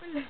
pala.